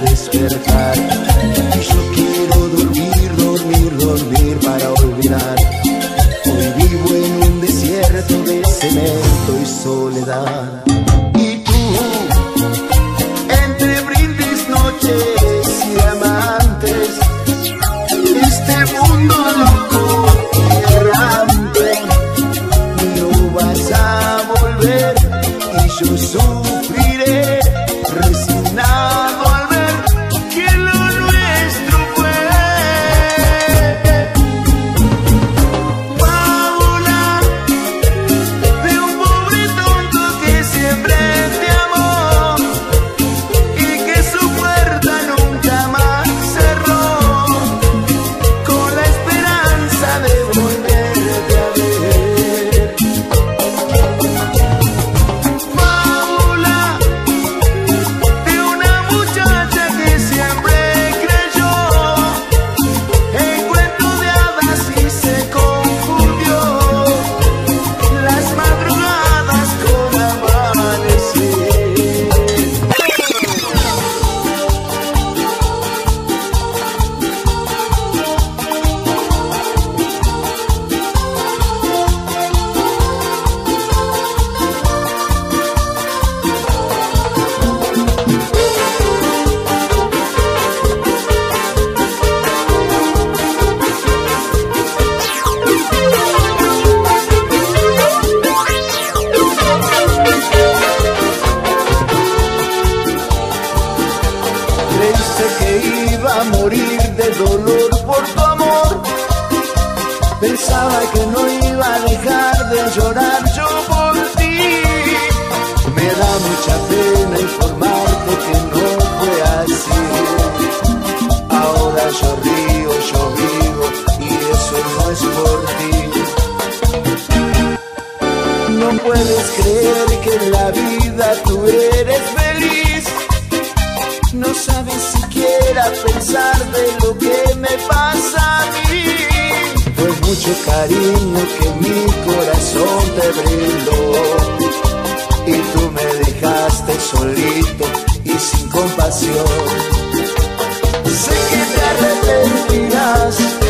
despertar. y Yo quiero dormir, dormir, dormir para olvidar. Hoy vivo en un desierto de cemento y soledad. Creíste que iba a morir de dolor por tu amor. Pensaba que no iba a dejar de llorar yo por ti. Me da mucha pena informarte que no fue así. Ahora yo río, yo vivo y eso no es por ti. No puedes creer que en la vida tú eres feliz. No sabes siquiera pensar de lo que me pasa a mí. Fue mucho cariño que mi corazón te brindó. Y tú me dejaste solito y sin compasión. Sé que te arrepentirás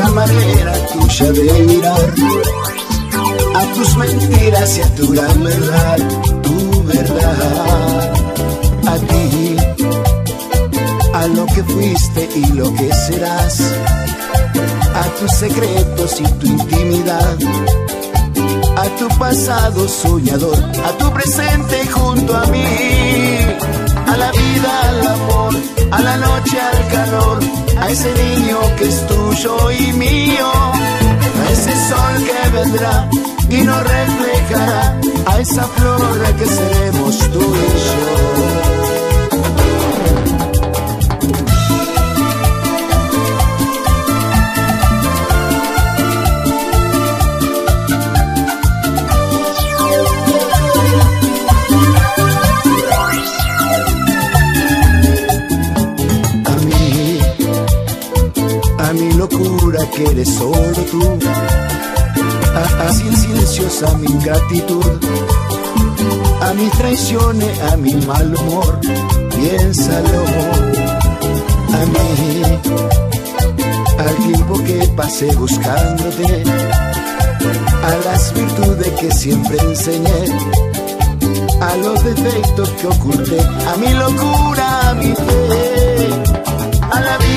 esa manera tuya de mirar, a tus mentiras y a tu gran verdad, tu verdad, a ti, a lo que fuiste y lo que serás, a tus secretos y tu intimidad. A tu pasado soñador, a tu presente junto a mí, a la vida, al amor, a la noche, al calor, a ese niño que es tuyo y mío, a ese sol que vendrá y nos reflejará, a esa flor que seremos tú y yo. Locura que eres solo tú, a, a sin silenciosa mi gratitud, a mis traiciones, a mi mal humor, piénsalo, a mí, al tiempo que pasé buscándote, a las virtudes que siempre enseñé. A los defectos que oculté, a mi locura, a mi fe,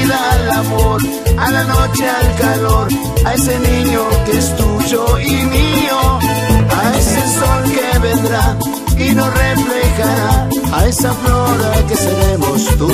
vida, al amor, a la noche, al calor, a ese niño que es tuyo y mío, a ese sol que vendrá y nos reflejará, a esa flor que seremos tú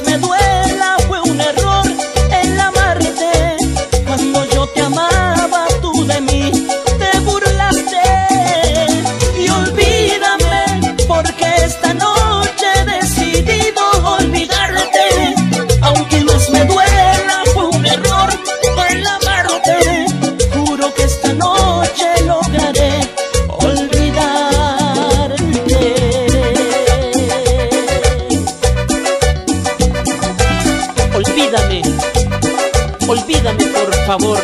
me duela fue un error. favor.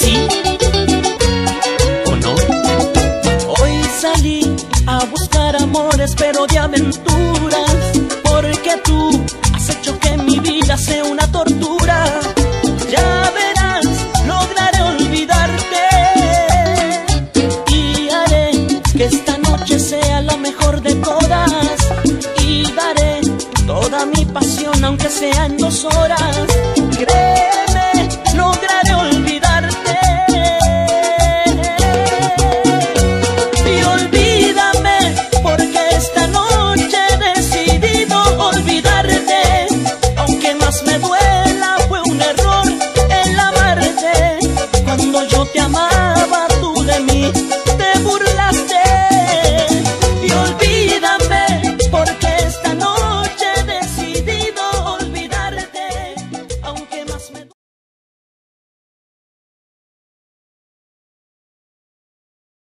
¿Sí o no? Hoy salí a buscar amores, pero de aventuras, porque tú has hecho que mi vida sea una tortura. Ya verás, lograré olvidarte y haré que esta noche sea la mejor de todas y daré toda mi pasión aunque sea en dos horas.